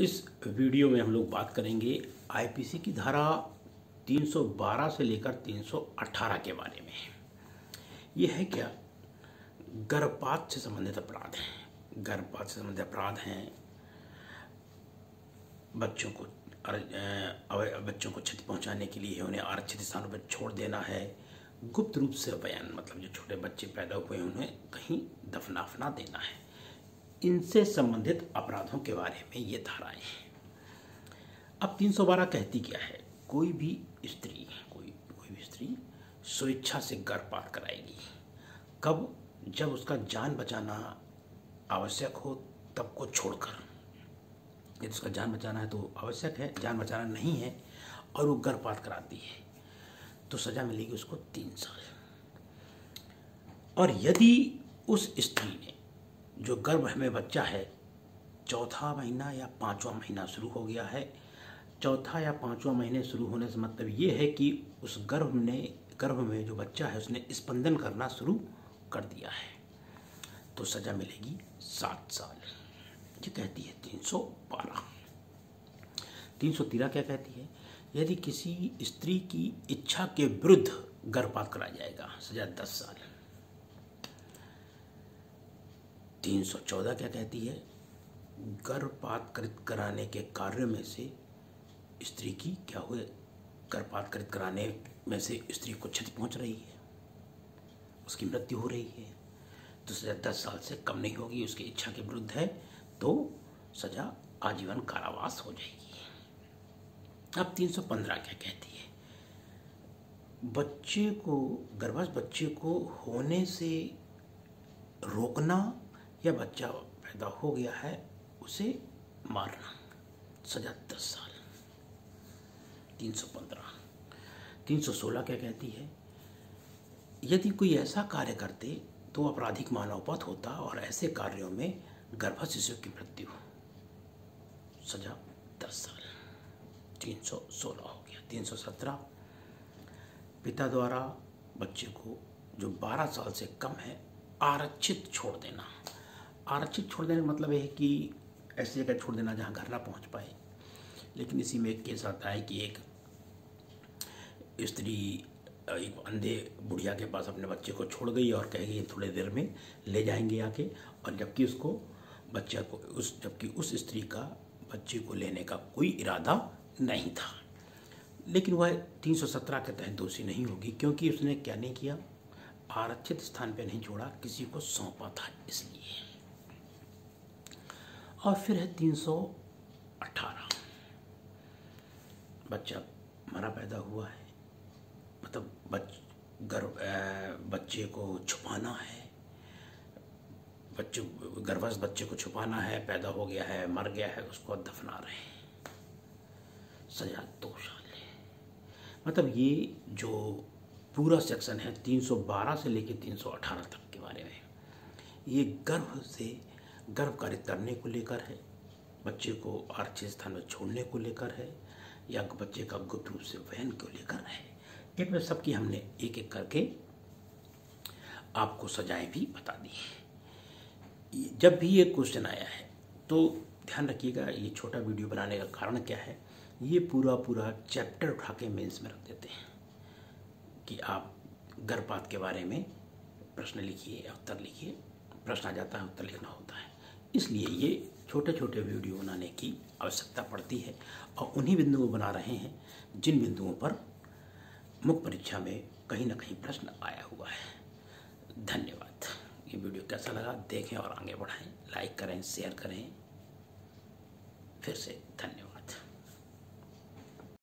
इस वीडियो में हम लोग बात करेंगे आईपीसी की धारा 312 से लेकर 318 के बारे में। ये है क्या? गर्भपात से संबंधित अपराध हैं। गर्भपात से संबंधित अपराध हैं। बच्चों को बच्चों को क्षति पहुँचाने के लिए उन्हें आरक्षित स्थानों पर छोड़ देना है। गुप्त रूप से बयान मतलब जो छोटे बच्चे पैदा हुए उन्हें कहीं दफनाफना देना है। इनसे संबंधित अपराधों के बारे में ये धाराएँ हैं। अब 312 कहती क्या है? कोई भी स्त्री, कोई कोई भी स्त्री स्वेच्छा से गर्भपात कराएगी। कब? जब उसका जान बचाना आवश्यक हो, तब को छोड़कर। यदि उसका जान बचाना है तो आवश्यक है, जान बचाना नहीं है और वो गर्भपात कराती है तो सजा मिलेगी उसको तीन साल। और यदि उस स्त्री ने जो गर्भ में बच्चा है, चौथा महीना या पांचवा महीना शुरू हो गया है। चौथा या पांचवा महीने शुरू होने से मतलब ये है कि उस गर्भ ने, गर्भ में जो बच्चा है, उसने स्पंदन करना शुरू कर दिया है। तो सजा मिलेगी सात साल। ये कहती है तीन सौ बारह। तीन सौ तेरह क्या कहती है? यदि किसी स्त्री की इच्छा के विरुद्ध गर्भपात कराया जाएगा, सजा दस साल। तीन सौ चौदह क्या कहती है? गर्भपात कृत कराने के कार्य में से स्त्री की क्या हुए? गर्भपात कृत कराने में से स्त्री को क्षति पहुँच रही है। उसकी मृत्यु हो रही है। तो सजा दस साल से कम नहीं होगी, उसकी इच्छा के विरुद्ध है तो सजा आजीवन कारावास हो जाएगी। अब 315 क्या कहती है? बच्चे को गर्भस्थ बच्चे को होने से रोकना या बच्चा पैदा हो गया है, उसे मारना, सजा दस साल। 315 316 क्या कहती है? यदि कोई ऐसा कार्य करते तो आपराधिक मानवपथ होता और ऐसे कार्यों में गर्भस्थ शिशु की मृत्यु। सजा दस साल। 316 हो गया। 317 पिता द्वारा बच्चे को जो 12 साल से कम है, आरक्षित छोड़ देना। आरक्षित छोड़ देने का मतलब है कि ऐसी जगह छोड़ देना जहाँ घर ना पहुँच पाए। लेकिन इसी में एक केस आता है कि एक स्त्री, एक अंधे बुढ़िया के पास अपने बच्चे को छोड़ गई और कह गई थोड़ी देर में ले जाएँगे आके। और जबकि उसको बच्चा को, उस, जबकि उस स्त्री का बच्चे को लेने का कोई इरादा नहीं था। लेकिन वह 317 के तहत दोषी नहीं होगी, क्योंकि उसने क्या नहीं किया? आरक्षित स्थान पर नहीं छोड़ा, किसी को सौंपा था इसलिए। और फिर है 318 बच्चा मरा पैदा हुआ है। मतलब बच, गर्भ बच्चे को छुपाना है। बच्चे, गर्भस्थ बच्चे को छुपाना है, पैदा हो गया है, मर गया है, उसको दफना रहे हैं। सजा दो साल मतलब ये जो पूरा सेक्शन है 312 से लेकर 318 तक के बारे में, ये गर्भ से गर्भ कारित करने को लेकर है, बच्चे को आरक्षित स्थान में छोड़ने को लेकर है, या बच्चे का गुप्त रूप से वहन को लेकर है। इनमें सबकी हमने एक एक करके आपको सजाएँ भी बता दी है। जब भी ये क्वेश्चन आया है तो ध्यान रखिएगा, ये छोटा वीडियो बनाने का कारण क्या है? ये पूरा पूरा चैप्टर उठा के मेंस में रख देते हैं कि आप गर्भपात के बारे में प्रश्न लिखिए, उत्तर लिखिए, प्रश्न आ जाता है, उत्तर लिखना होता है। इसलिए ये छोटे छोटे वीडियो बनाने की आवश्यकता पड़ती है और उन्हीं बिंदुओं बना रहे हैं जिन बिंदुओं पर मुख्य परीक्षा में कहीं ना कहीं प्रश्न आया हुआ है। धन्यवाद। ये वीडियो कैसा लगा देखें और आगे बढ़ाएँ। लाइक करें, शेयर करें। फिर से धन्यवाद।